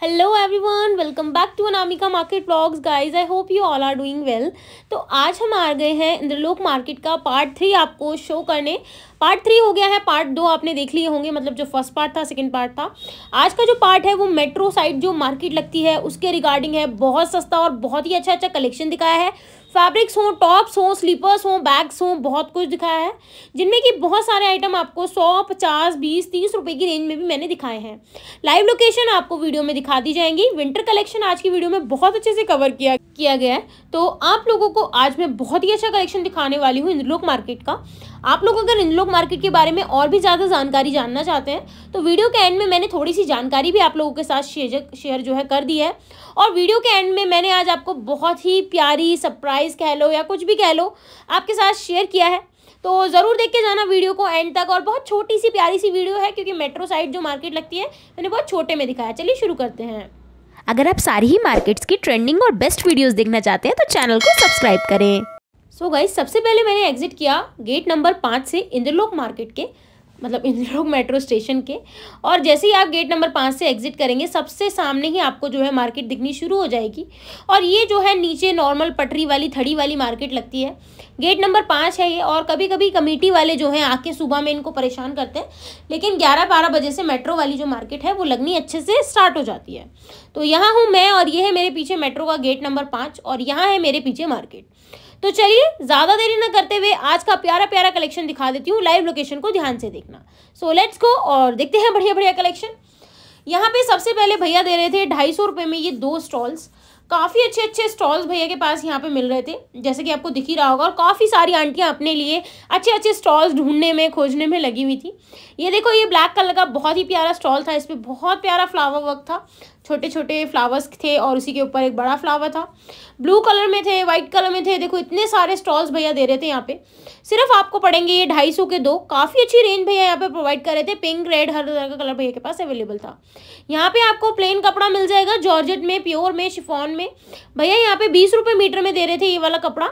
Hello everyone welcome back to Anamika market blogs guys I hope you all are doing well तो आज हम आ गए हैं इंद्रलोक मार्केट का पार्ट थ्री आपको शो करने। पार्ट थ्री हो गया है पार्ट दो आपने देख लिए होंगे मतलब जो फ़र्स्ट पार्ट था सेकंड पार्ट था। आज का जो पार्ट है, वो मेट्रो साइड जो मार्केट लगती है, उसके रिगार्डिंग है, बहुत सस्ता और बहुत ही अच्छा अच्छा कलेक्शन दिखाया है। फैब्रिक्स हों, टॉप्स हों, स्लीपर्स हों, बैग्स हों, बहुत कुछ दिखाया है। जिनमें कि बहुत सारे आइटम आपको सौ, पचास, बीस, तीस रुपए की रेंज में भी मैंने दिखाए हैं। लाइव लोकेशन आपको वीडियो में दिखा दी जाएँगी। विंटर कलेक्शन आज की वीडियो में बहुत अच्छे से कवर किया किया गया है। तो आप लोगों को आज मैं बहुत ही अच्छा कलेक्शन दिखाने वाली हूँ इंद्रलोक मार्केट का। आप लोग अगर इंद्रलोक मार्केट के बारे में और भी ज़्यादा जानकारी जानना चाहते हैं तो वीडियो के एंड में मैंने थोड़ी सी जानकारी भी आप लोगों के साथ शेयर शेयर जो है कर दी है। और वीडियो के एंड में मैंने आज आपको बहुत ही प्यारी सरप्राइज़ कह लो या कुछ भी कह लो, आपके साथ शेयर किया है। तो ज़रूर देख के जाना वीडियो को एंड तक। और बहुत छोटी सी प्यारी सी वीडियो है, क्योंकि मेट्रो साइड जो मार्केट लगती है, मैंने बहुत छोटे में दिखाया। चलिए शुरू करते हैं। अगर आप सारी ही मार्केट्स की ट्रेंडिंग और बेस्ट वीडियोस देखना चाहते हैं तो चैनल को सब्सक्राइब करें। सो so गाइज़ सबसे पहले मैंने एग्जिट किया गेट नंबर पाँच से इंद्रलोक मार्केट के मतलब इंद्रलोक मेट्रो स्टेशन के। और जैसे ही आप गेट नंबर पाँच से एग्जिट करेंगे, सबसे सामने ही आपको जो है मार्केट दिखनी शुरू हो जाएगी। और ये जो है नीचे नॉर्मल पटरी वाली, थड़ी वाली मार्केट लगती है। गेट नंबर पाँच है ये, और कभी कभी कमेटी वाले जो हैं आके सुबह में इनको परेशान करते हैं। लेकिन ग्यारह बारह बजे से मेट्रो वाली जो मार्केट है, वो लगनी अच्छे से स्टार्ट हो जाती है। तो यहाँ हूँ मैं, और ये है मेरे पीछे मेट्रो का गेट नंबर पाँच, और यहाँ है मेरे पीछे मार्केट तो चलिए, ज़्यादा देरी ना करते हुए आज का प्यारा प्यारा कलेक्शन दिखा देती हूँ लाइव लोकेशन को ध्यान से देखना। सो लेट्स गो और देखते हैं बढ़िया बढ़िया कलेक्शन। यहाँ पे सबसे पहले भैया दे रहे थे ढाई सौ रुपये में ये दो स्टॉल्स काफ़ी अच्छे अच्छे स्टॉल्स भैया के पास यहाँ पे मिल रहे थे, जैसे कि आपको दिख ही रहा होगा, और काफ़ी सारी आंटियाँ अपने लिए अच्छे अच्छे स्टॉल्स ढूँढने में, खोजने में लगी हुई थी। ये देखो, ये ब्लैक कलर का बहुत ही प्यारा स्टॉल था, इस पर बहुत प्यारा फ्लावर वर्क था। छोटे छोटे फ्लावर्स थे और उसी के ऊपर एक बड़ा फ्लावर था। ब्लू कलर में थे वाइट कलर में थे। देखो, इतने सारे स्टॉल्स भैया दे रहे थे यहाँ पे। सिर्फ़ आपको पड़ेंगे ये ढाई सौ के दो। काफ़ी अच्छी रेंज भैया यहाँ पे प्रोवाइड कर रहे थे। पिंक रेड हर तरह का कलर भैया के पास अवेलेबल था। यहाँ पे आपको प्लेन कपड़ा मिल जाएगा जॉर्जेट में प्योर में शिफॉन में। भैया यहाँ पे बीस रुपये मीटर में दे रहे थे ये वाला कपड़ा।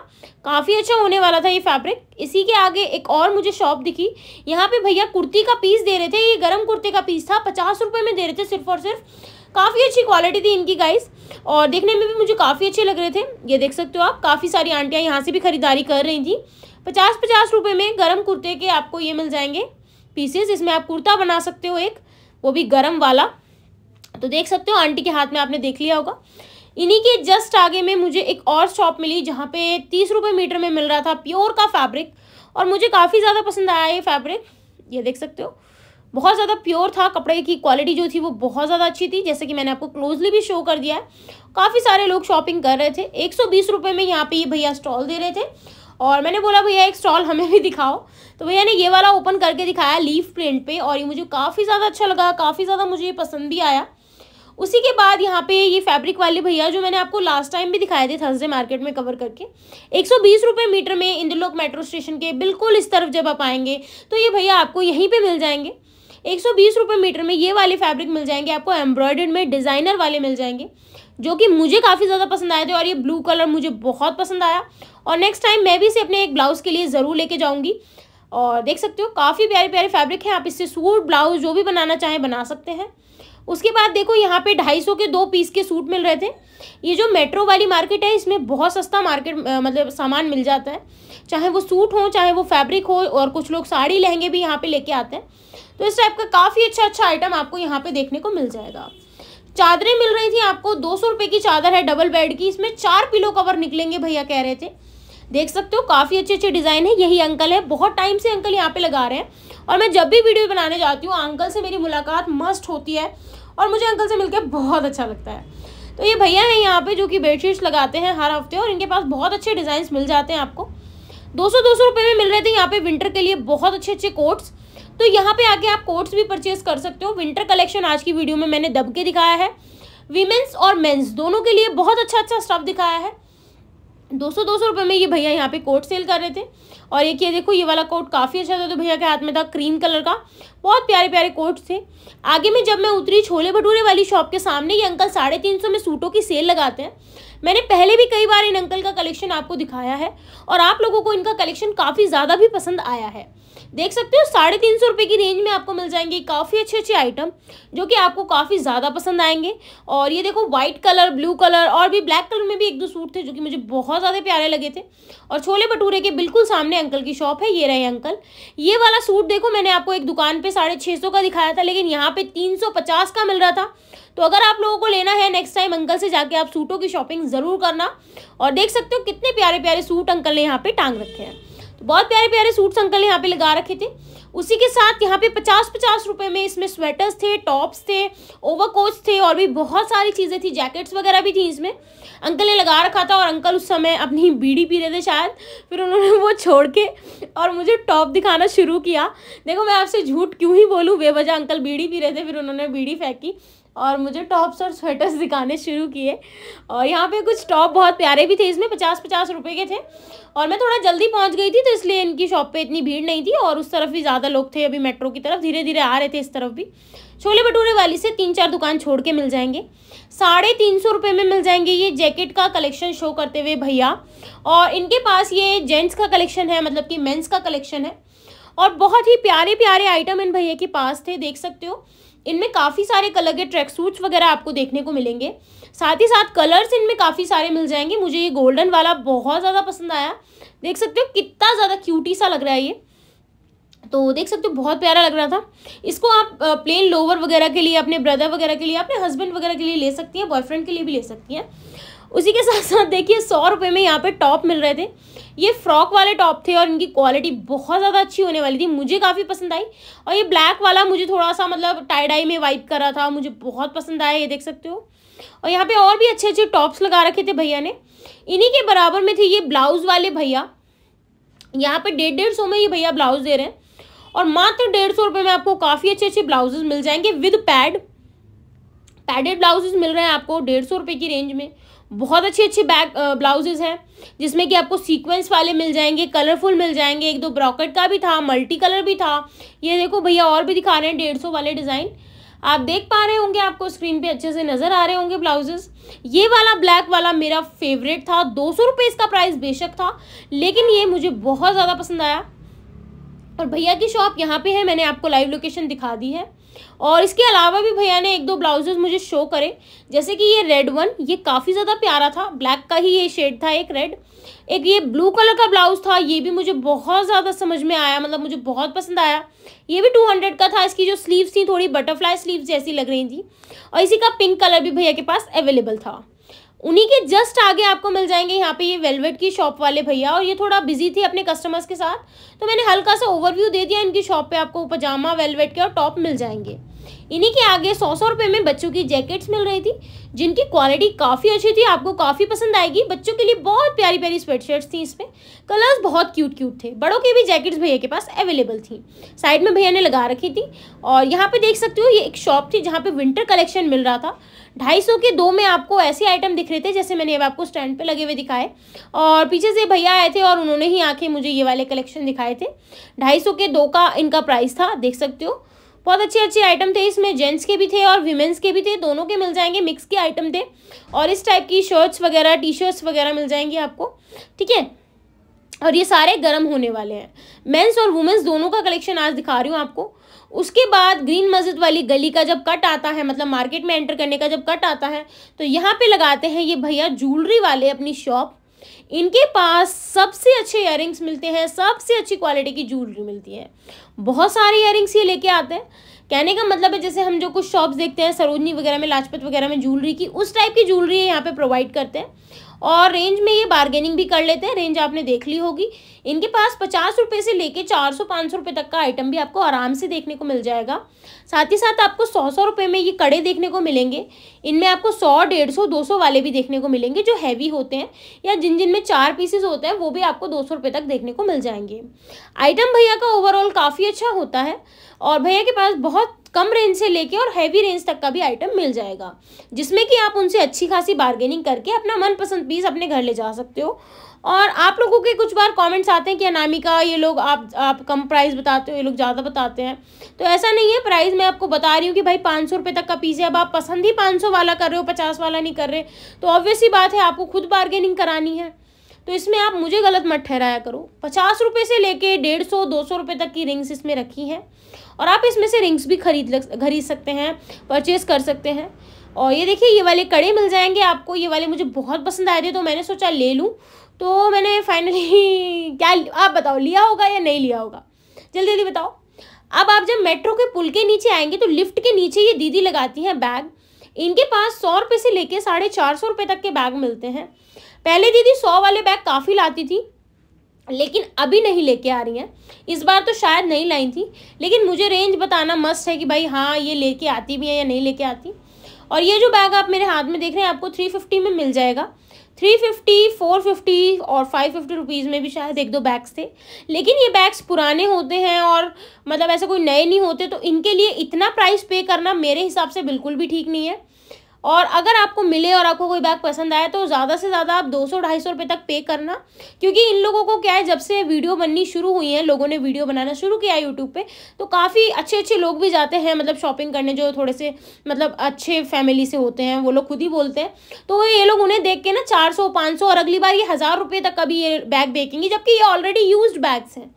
काफ़ी अच्छा होने वाला था ये फैब्रिक इसी के आगे एक और मुझे शॉप दिखी। यहाँ पे भैया कुर्ती का पीस दे रहे थे। ये गर्म कुर्ते का पीस था। पचास रुपये में दे रहे थे सिर्फ़ और सिर्फ़। काफ़ी अच्छी क्वालिटी थी इनकी गाइस और देखने में भी मुझे काफ़ी अच्छे लग रहे थे। ये देख सकते हो आप, काफ़ी सारी आंटियाँ यहाँ से भी खरीदारी कर रही थी। पचास पचास रुपये में गर्म कुर्ते के आपको ये मिल जाएँगे पीसेस इसमें आप कुर्ता बना सकते हो एक, वो भी गर्म वाला। तो देख सकते हो, आंटी के हाथ में आपने देख लिया होगा। इन्हीं के जस्ट आगे में मुझे एक और शॉप मिली, जहाँ पे तीस रुपये मीटर में मिल रहा था प्योर का फैब्रिक और मुझे काफ़ी ज़्यादा पसंद आया ये फैब्रिक ये देख सकते हो बहुत ज़्यादा प्योर था, कपड़े की क्वालिटी जो थी वो बहुत ज़्यादा अच्छी थी, जैसे कि मैंने आपको क्लोजली भी शो कर दिया है। काफ़ी सारे लोग शॉपिंग कर रहे थे। एक सौ में यहाँ पे ये भैया स्टॉल दे रहे थे। और मैंने बोला, भैया, एक स्टॉल हमें भी दिखाओ। तो भैया ने ये वाला ओपन करके दिखाया लीफ प्रिंट पे और ये मुझे काफ़ी ज़्यादा अच्छा लगा, काफ़ी ज़्यादा मुझे ये पसंद भी आया। उसी के बाद यहाँ पे ये फैब्रिक वाले भैया जो मैंने आपको लास्ट टाइम भी दिखाए थे थर्सडे मार्केट में कवर करके, एक सौ मीटर में इंद्रलोक मेट्रो स्टेशन के बिल्कुल इस तरफ़ जब आप आएँगे तो ये भैया आपको यहीं पे मिल जाएँगे। एक सौ मीटर में ये वाले फैब्रिक मिल जाएँगे, आपको एम्ब्रॉयडर्ड में डिज़ाइनर वाले मिल जाएँगे, जो कि मुझे काफ़ी ज़्यादा पसंद आए थे और ये ब्लू कलर मुझे बहुत पसंद आया। और नेक्स्ट टाइम मैं भी इसे अपने एक ब्लाउज़ के लिए ज़रूर लेके जाऊँगी। और देख सकते हो, काफ़ी प्यारे प्यारे फैब्रिक हैं, आप इससे सूट ब्लाउज जो भी बनाना चाहें बना सकते हैं। उसके बाद देखो यहाँ पे ढाई सौ के दो पीस के सूट मिल रहे थे। ये जो मेट्रो वाली मार्केट है, इसमें बहुत सस्ता मार्केट मतलब सामान मिल जाता है। चाहे वो सूट हो, चाहे वो फैब्रिक हो, और कुछ लोग साड़ी लहंगे भी यहाँ पे लेके आते हैं। तो इस टाइप का काफ़ी अच्छा अच्छा आइटम आपको यहाँ पे देखने को मिल जाएगा। चादरें मिल रही थी आपको, दो सौ रुपये की चादर है डबल बेड की। इसमें चार पिलो कवर निकलेंगे भैया कह रहे थे। देख सकते हो, काफ़ी अच्छे अच्छे डिज़ाइन है। यही अंकल है। बहुत टाइम से अंकल यहाँ पे लगा रहे हैं। और मैं जब भी वीडियो बनाने जाती हूँ, अंकल से मेरी मुलाकात मस्ट होती है। और मुझे अंकल से मिलकर बहुत अच्छा लगता है। तो ये भैया हैं यहाँ पे जो कि बेडशीट्स लगाते हैं हर हफ़्ते और इनके पास बहुत अच्छे डिज़ाइन मिल जाते हैं आपको। दो सौ दो सौ रुपये में मिल रहे थे यहाँ पे विंटर के लिए बहुत अच्छे अच्छे कोट्स। तो यहाँ पे आके आप कोट्स भी परचेज कर सकते हो। विंटर कलेक्शन आज की वीडियो में मैंने दब के दिखाया है। वीमेंस और मेंस दोनों के लिए बहुत अच्छा अच्छा स्टफ़ दिखाया है। दो सौ दो सौ रुपये में ये भैया यहाँ पे कोट सेल कर रहे थे। और एक ये देखो, ये वाला कोट काफ़ी अच्छा था तो भैया के हाथ में था क्रीम कलर का। बहुत प्यारे प्यारे कोट थे। आगे में जब मैं उतरी, छोले भटूरे वाली शॉप के सामने, ये अंकल साढ़े तीन सौ में सूटों की सेल लगाते हैं। मैंने पहले भी कई बार इन अंकल का कलेक्शन आपको दिखाया है और आप लोगों को इनका कलेक्शन काफ़ी ज़्यादा भी पसंद आया है। देख सकते हो, साढ़े तीन सौ रुपये की रेंज में आपको मिल जाएँगे काफ़ी अच्छे अच्छे आइटम जो कि आपको काफ़ी ज़्यादा पसंद आएँगे। और ये देखो व्हाइट कलर ब्लू कलर और भी ब्लैक कलर में भी एक दो सूट थे, जो कि मुझे बहुत ज़्यादा प्यारे लगे थे। और छोले भटूरे के बिल्कुल सामने अंकल की शॉप है, ये रहे अंकल। ये वाला सूट देखो, मैंने आपको एक दुकान पर साढ़े का दिखाया था, लेकिन यहाँ पर तीन सौ पचास का मिल रहा था। तो अगर आप लोगों को लेना है नेक्स्ट टाइम अंकल से जाके आप सूटों की शॉपिंग ज़रूर करना। और देख सकते हो, कितने प्यारे प्यारे सूट अंकल ने यहाँ पे टांग रखे हैं। तो बहुत प्यारे प्यारे सूट्स अंकल यहाँ पे लगा रखे थे। उसी के साथ यहाँ पे पचास पचास रुपए में इसमें स्वेटर्स थे टॉप्स थे ओवरकोट्स थे और भी बहुत सारी चीज़ें थी। जैकेट्स वगैरह भी थी इसमें। अंकल ने लगा रखा था और अंकल उस समय अपनी बीड़ी पी रहे थे शायद। फिर उन्होंने वो छोड़ के और मुझे टॉप दिखाना शुरू किया। देखो मैं आपसे झूठ क्यों ही बोलूँ? बेवजह अंकल बीड़ी पी रहे थे, फिर उन्होंने बीड़ी फेंकी और मुझे टॉप्स और स्वेटर्स दिखाने शुरू किए। और यहाँ पे कुछ टॉप बहुत प्यारे भी थे इसमें पचास पचास रुपए के थे। और मैं थोड़ा जल्दी पहुँच गई थी तो इसलिए इनकी शॉप पे इतनी भीड़ नहीं थी और उस तरफ़ भी ज़्यादा लोग थे अभी मेट्रो की तरफ़ धीरे धीरे आ रहे थे इस तरफ़ भी। छोले भटूरे वाली से तीन चार दुकान छोड़ के मिल जाएँगे। साढ़े तीन सौ रुपये में मिल जाएँगे ये जैकेट का कलेक्शन शो करते हुए भैया। और इनके पास ये जेंट्स का कलेक्शन है मतलब कि मेंस का कलेक्शन है। और बहुत ही प्यारे प्यारे आइटम इन भैया के पास थे, देख सकते हो। इनमें काफ़ी सारे कलर के ट्रैक सूट्स वगैरह आपको देखने को मिलेंगे। साथ ही साथ कलर्स इनमें काफ़ी सारे मिल जाएँगे। मुझे ये गोल्डन वाला बहुत ज़्यादा पसंद आया। देख सकते हो कितना ज़्यादा क्यूटी सा लग रहा है ये। तो देख सकते हो, बहुत प्यारा लग रहा था। इसको आप प्लेन लोवर वगैरह के लिए, अपने ब्रदर वगैरह के लिए, अपने हस्बैंड वगैरह के लिए ले सकती हैं बॉयफ्रेंड के लिए भी ले सकती हैं। उसी के साथ साथ देखिए, सौ रुपये में यहाँ पे टॉप मिल रहे थे। ये फ्रॉक वाले टॉप थे और इनकी क्वालिटी बहुत ज़्यादा अच्छी होने वाली थी। मुझे काफ़ी पसंद आई और ये ब्लैक वाला मुझे थोड़ा सा मतलब टाई डाई में वाइप कर रहा था। मुझे बहुत पसंद आया, ये देख सकते हो। और यहाँ पे और भी अच्छे अच्छे टॉप्स लगा रखे थे भैया ने। इन्हीं के बराबर में थे ये ब्लाउज वाले भैया। यहाँ पे डेढ़ डेढ़ सौ में ये भैया ब्लाउज दे रहे हैं। और मात्र डेढ़ सौ रुपये में आपको काफ़ी अच्छे अच्छे ब्लाउजेज मिल जाएँगे विद पैड। पैडेड ब्लाउजेज मिल रहे हैं आपको डेढ़ सौ रुपये की रेंज में। बहुत अच्छे अच्छे बैग ब्लाउजेज हैं, जिसमें कि आपको सीक्वेंस वाले मिल जाएँगे, कलरफुल मिल जाएँगे। एक दो ब्रॉकेट का भी था मल्टी कलर भी था। ये देखो भैया और भी दिखा रहे हैं डेढ़ सौ वाले डिज़ाइन। आप देख पा रहे होंगे, आपको स्क्रीन पे अच्छे से नज़र आ रहे होंगे ब्लाउजेस। ये वाला ब्लैक वाला मेरा फेवरेट था। दो सौ इसका प्राइस बेशक था, लेकिन ये मुझे बहुत ज़्यादा पसंद आया। और भैया की शॉप यहाँ पे है, मैंने आपको लाइव लोकेशन दिखा दी है। और इसके अलावा भी भैया ने एक दो ब्लाउजेज मुझे शो करे। जैसे कि ये रेड वन ये काफ़ी ज़्यादा प्यारा था ब्लैक का ही ये शेड था एक रेड एक ये ब्लू कलर का ब्लाउज था, ये भी मुझे बहुत ज़्यादा समझ में आया मतलब मुझे बहुत पसंद आया। ये भी टू हंड्रेड का था, इसकी जो स्लीव्स थी, थोड़ी बटरफ्लाई स्लीव्स जैसी लग रही थी। और इसी का पिंक कलर भी भैया के पास अवेलेबल था। उन्हीं के जस्ट आगे आपको मिल जाएँगे यहाँ पे ये वेलवेट की शॉप वाले भैया, और ये थोड़ा बिज़ी थी अपने कस्टमर्स के साथ तो मैंने हल्का सा ओवरव्यू दे दिया इनकी शॉप पे आपको पजामा वेलवेट के और टॉप मिल जाएँगे। इन्हीं के आगे सौ सौ रुपये में बच्चों की जैकेट्स मिल रही थी, जिनकी क्वालिटी काफ़ी अच्छी थी, आपको काफ़ी पसंद आएगी। बच्चों के लिए बहुत प्यारी प्यारी स्वेटशर्ट्स थी इसमें। कलर्स बहुत क्यूट क्यूट थे। बड़ों की भी जैकेट्स भैया के पास अवेलेबल थी। साइड में भैया ने लगा रखी थी। और यहाँ पे देख सकते हो, ये एक शॉप थी जहाँ पे विंटर कलेक्शन मिल रहा था। ढाई सौ के दो में आपको ऐसे आइटम दिख रहे थे जैसे मैंने अब आपको स्टैंड पे लगे हुए दिखाए। और पीछे से भैया आए थे और उन्होंने ही आके मुझे ये वाले कलेक्शन दिखाए थे। ढाई सौ के दो का इनका प्राइस था, देख सकते हो। बहुत अच्छे अच्छे आइटम थे। इसमें जेंट्स के भी थे और वीमेंस के भी थे। दोनों के मिल जाएँगे मिक्स के आइटम थे। और इस टाइप की शर्ट्स वगैरह टी शर्ट्स वगैरह मिल जाएँगी आपको। ठीक है? और ये सारे गर्म होने वाले हैं। मेंस और वुमेंस दोनों का कलेक्शन आज दिखा रही हूँ आपको। उसके बाद ग्रीन मस्जिद वाली गली का जब कट आता है मतलब मार्केट में एंटर करने का जब कट आता है तो यहाँ पे लगाते हैं ये भैया ज्वेलरी वाले अपनी शॉप इनके पास सबसे अच्छे इयर मिलते हैं, सबसे अच्छी क्वालिटी की ज्वेलरी मिलती है। बहुत सारे इयर ये लेके आते हैं। कहने का मतलब है, जैसे हम जो कुछ शॉप्स देखते हैं, सरोजनी वगैरह में, लाजपत वगैरह में ज्वेलरी की, उस टाइप की ज्वेलरी यहाँ पे प्रोवाइड करते हैं। और रेंज में ये बार्गेनिंग भी कर लेते हैं रेंज आपने देख ली होगी। इनके पास पचास रुपये से लेके चार सौ, पाँच सौ रुपये तक का आइटम भी आपको आराम से देखने को मिल जाएगा। साथ ही साथ आपको सौ सौ रुपये में ये कड़े देखने को मिलेंगे। इनमें आपको सौ, डेढ़ सौ, दो सौ वाले भी देखने को मिलेंगे, जो हैवी होते हैं, या जिन जिन में चार पीसेस होते हैं, वो भी आपको दो सौ रुपये तक देखने को मिल जाएँगे। आइटम भैया का ओवरऑल काफ़ी अच्छा होता है, और भैया के पास बहुत कम रेंज से लेके और हैवी रेंज तक का भी आइटम मिल जाएगा। जिसमें कि आप उनसे अच्छी खासी बार्गेनिंग करके अपना मनपसंद पीस अपने घर ले जा सकते हो। और आप लोगों के कुछ बार कमेंट्स आते हैं कि, अनामिका, ये लोग आप आप कम प्राइस बताते हो, ये लोग ज़्यादा बताते हैं। तो ऐसा नहीं है प्राइस मैं आपको बता रही हूँ कि भाई पाँच सौ रुपये तक का पीस है, अब आप पसंद ही पाँच सौ वाला कर रहे हो, पचास वाला नहीं कर रहे। तो ऑब्वियसली बात है, आपको खुद बार्गेनिंग करानी है। तो इसमें आप मुझे गलत मत ठहराया करो। पचास रुपये से लेके डेढ़ सौ, दो सौ रुपये तक की रिंग्स इसमें रखी हैं। और आप इसमें से रिंग्स भी खरीद खरीद सकते हैं, परचेज़ कर सकते हैं। और ये देखिए, ये वाले कड़े मिल जाएँगे आपको। ये वाले मुझे बहुत पसंद आए थे तो मैंने सोचा ले लूँ। तो मैंने फाइनली क्या आप बताओ, लिया होगा या नहीं लिया होगा? जल्दी जल्दी बताओ। अब आप जब मेट्रो के पुल के नीचे आएँगे तो लिफ्ट के नीचे ये दीदी लगाती हैं बैग। इनके पास सौ रुपये से लेके साढ़े चार सौ रुपये तक के बैग मिलते हैं। पहले दीदी सौ वाले बैग काफ़ी लाती थी, लेकिन अभी नहीं लेके आ रही हैं। इस बार तो शायद नहीं लाई थी, लेकिन मुझे रेंज बताना मस्त है कि भाई हाँ ये लेके आती भी है या नहीं लेके आती। और ये जो बैग आप मेरे हाथ में देख रहे हैं, आपको थ्री फिफ्टी में मिल जाएगा। थ्री फिफ्टी फोर फिफ्टी और फाइव फिफ्टी रुपीज़ में भी शायद एक दो बैग्स थे। लेकिन ये बैग्स पुराने होते हैं और मतलब ऐसे कोई नए नहीं होते तो इनके लिए इतना प्राइस पे करना मेरे हिसाब से बिल्कुल भी ठीक नहीं है। और अगर आपको मिले और आपको कोई बैग पसंद आए तो ज़्यादा से ज़्यादा आप दो सौ, ढाई सौ रुपये तक पे करना। क्योंकि इन लोगों को क्या है, जब से वीडियो बननी शुरू हुई है, लोगों ने वीडियो बनाना शुरू किया यूट्यूब पे तो काफ़ी अच्छे अच्छे लोग भी जाते हैं मतलब शॉपिंग करने जो थोड़े से मतलब अच्छे फैमिली से होते हैं, वो लोग खुद ही बोलते हैं। तो ये लोग उन्हें देख के ना चार सौ और अगली बार ये हज़ार रुपये तक कभी ये बैग बेचेंगे जबकि ये ऑलरेडी यूज़ बैग्स हैं।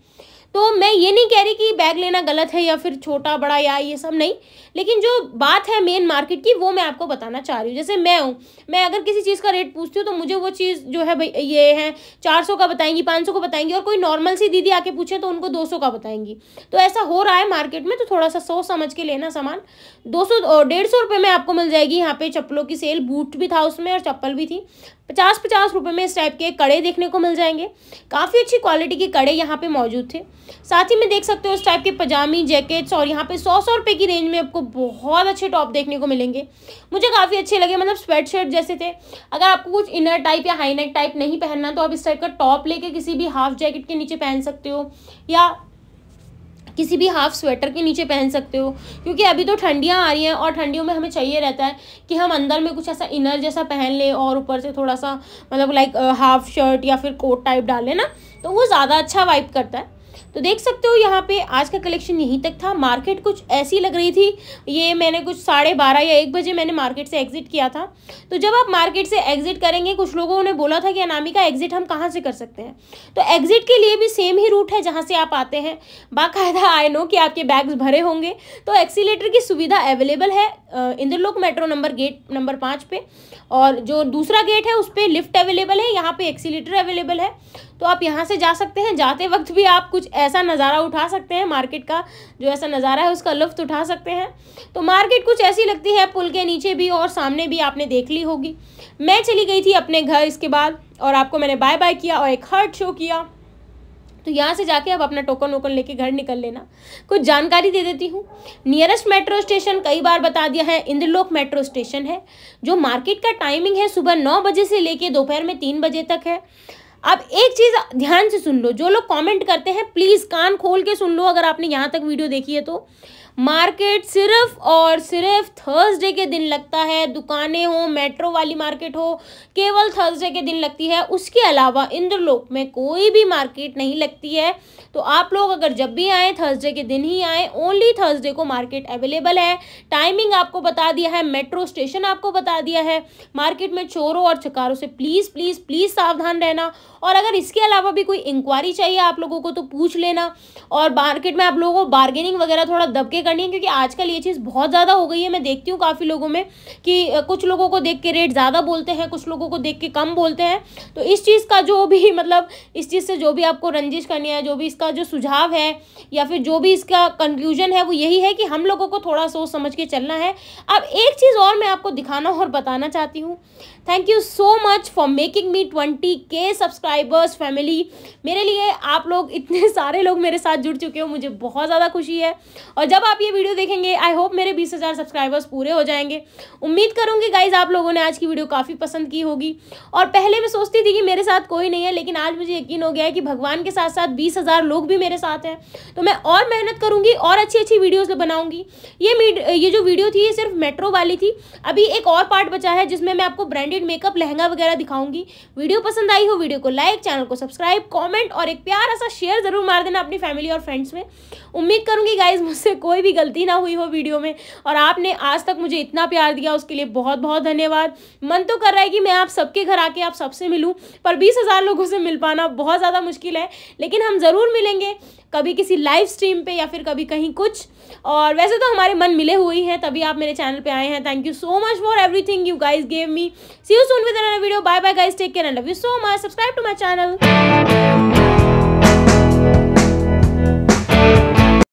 तो मैं ये नहीं कह रही कि बैग लेना गलत है या फिर छोटा, बड़ा या ये सब नहीं। लेकिन जो बात है मेन मार्केट की, वो मैं आपको बताना चाह रही हूँ। जैसे मैं हूँ, मैं अगर किसी चीज़ का रेट पूछती हूँ तो मुझे वो चीज़ जो है भाई, ये है, चार सौ का बताएँगी, पाँच सौ का बताएँगी और कोई नॉर्मल सी दीदी आके पूछे तो उनको दो सौ का बताएँगी। तो ऐसा हो रहा है मार्केट में तो थोड़ा सा सोच समझ के लेना सामान। दो सौ डेढ़ सौ रुपये में आपको मिल जाएगी यहाँ पे चप्पलों की सेल बूट भी था उसमें और चप्पल भी थी। पचास पचास रुपये में इस टाइप के कड़े देखने को मिल जाएँगे। काफ़ी अच्छी क्वालिटी के कड़े यहाँ पे मौजूद थे। साथ ही में देख सकते हो इस टाइप के पजामी जैकेट्स और यहाँ पे सौ सौ रुपये की रेंज में आपको बहुत अच्छे टॉप देखने को मिलेंगे। मुझे काफ़ी अच्छे लगे मतलब स्वेट शर्ट जैसे थे। अगर आपको कुछ इनर टाइप या हाई नेक टाइप नहीं पहनना तो आप इस टाइप का टॉप लेके किसी भी हाफ़ जैकेट के नीचे पहन सकते हो। या किसी भी हाफ़ स्वेटर के नीचे पहन सकते हो। क्योंकि अभी तो ठंडियाँ आ रही हैं और ठंडियों में हमें चाहिए रहता है कि हम अंदर में कुछ ऐसा इनर जैसा पहन लें और ऊपर से थोड़ा सा मतलब लाइक हाफ़ शर्ट या फिर कोट टाइप डाल ना तो वो ज़्यादा अच्छा वाइप करता है। तो देख सकते हो यहाँ पे आज का कलेक्शन यहीं तक था। मार्केट कुछ ऐसी लग रही थी, ये मैंने कुछ साढ़े बारह या एक बजे मैंने मार्केट से एग्जिट किया था। तो जब आप मार्केट से एग्जिट करेंगे, कुछ लोगों ने बोला था कि अनामिका एग्जिट हम कहाँ से कर सकते हैं? तो एग्जिट के लिए भी सेम ही रूट है जहाँ से आप आते हैं। बाकायदा आई नो कि आपके बैग्स भरे होंगे। तो एक्सीटर की सुविधा अवेलेबल है Indralok metro number gate number पाँच पे। और जो दूसरा गेट है, उस पर लिफ्ट अवेलेबल है। यहाँ पे एक्सीटर अवेलेबल है। तो आप यहाँ से जा सकते हैं। जाते वक्त भी आप कुछ ऐसा नज़ारा उठा सकते हैं। मार्केट का जो ऐसा नज़ारा है, उसका लुफ्त उठा सकते हैं। तो मार्केट कुछ ऐसी लगती है, पुल के नीचे भी और सामने भी आपने देख ली होगी। मैं चली गई थी अपने घर इसके बाद और आपको मैंने बाय बाय किया और एक हर्ट शो किया। तो यहाँ से जाके आप अपना टोकन वोकन लेके घर निकल लेना। कुछ जानकारी दे देती हूँ। नियरेस्ट मेट्रो स्टेशन कई बार बता दिया है, इंद्रलोक मेट्रो स्टेशन है, जो मार्केट का टाइमिंग है, सुबह नौ बजे से लेके दोपहर में तीन बजे तक है। अब एक चीज़ ध्यान से सुन लो, जो लोग कमेंट करते हैं प्लीज़ कान खोल के सुन लो, अगर आपने यहाँ तक वीडियो देखी है तो। मार्केट सिर्फ़ और सिर्फ़ थर्सडे के दिन लगता है। दुकानें हो, मेट्रो वाली मार्केट हो, केवल थर्सडे के दिन लगती है। उसके अलावा इंद्रलोक में कोई भी मार्केट नहीं लगती है। तो आप लोग अगर जब भी आए, थर्सडे के दिन ही आए ओनली थर्सडे को मार्केट अवेलेबल है। टाइमिंग आपको बता दिया है, मेट्रो स्टेशन आपको बता दिया है। मार्केट में चोरों और चकारों से प्लीज़ प्लीज़ प्लीज़ सावधान रहना। और अगर इसके अलावा भी कोई इंक्वायरी चाहिए आप लोगों को तो पूछ लेना। और मार्केट में आप लोगों को बार्गेनिंग वगैरह थोड़ा दबके करनी है क्योंकि आजकल ये चीज़ बहुत ज़्यादा हो गई है। मैं देखती हूँ काफ़ी लोगों में कि कुछ लोगों को देख के रेट ज़्यादा बोलते हैं, कुछ लोगों को देख के कम बोलते हैं। तो इस चीज़ का जो भी मतलब इस चीज़ से जो भी आपको रंजिश करनी है, जो भी इसका जो सुझाव है या फिर जो भी इसका कंक्लूजन है, वो यही है कि हम लोगों को थोड़ा सोच समझ के चलना है। अब एक चीज़ और मैं आपको दिखाना और बताना चाहती हूँ। Thank you so much for making me twenty के सब्सक्राइबर्स फैमिली मेरे लिए आप लोग इतने सारे लोग मेरे साथ जुड़ चुके हो, मुझे बहुत ज़्यादा खुशी है। और जब आप ये वीडियो देखेंगे आई होप मेरे बीस हज़ार सब्सक्राइबर्स पूरे हो जाएँगे। उम्मीद करूँगी गाइज़ आप लोगों ने आज की वीडियो काफ़ी पसंद की होगी। और पहले मैं सोचती थी कि मेरे साथ कोई नहीं है, लेकिन आज मुझे यकीन हो गया है कि भगवान के साथ साथ बीस हज़ार लोग भी मेरे साथ हैं। तो मैं और मेहनत करूँगी और अच्छी अच्छी वीडियोज़ बनाऊँगी। ये ये जो वीडियो थी, ये सिर्फ़ मेट्रो वाली थी। अभी एक और पार्ट बचा है, जिसमें मैं आपको ब्रांडेड मेकअप लहंगा वगैरह दिखाऊँगी। वीडियो पसंद आई हो, वीडियो को लाइक चैनल को सब्सक्राइब कमेंट और एक प्यारा सा शेयर ज़रूर मार देना अपनी फैमिली और फ्रेंड्स में। उम्मीद करूँगी गाइज़ मुझसे कोई कोई भी गलती ना हुई हो वीडियो में। और आपने आज तक मुझे इतना प्यार दिया, उसके लिए बहुत बहुत धन्यवाद। मन तो कर रहा है कि मैं आप सबके घर आके आप सबसे मिलूँ, पर बीस लोगों से मिल पाना बहुत ज़्यादा मुश्किल है। लेकिन हम ज़रूर मिलेंगे, कभी किसी लाइव स्ट्रीम पे या फिर कभी कहीं कुछ। और वैसे तो हमारे मन मिले हुए हैं तभी आप मेरे चैनल पे आए हैं। Thank you so much for everything you guys gave me see you soon with another video bye bye guys take care and love you so much subscribe to my channel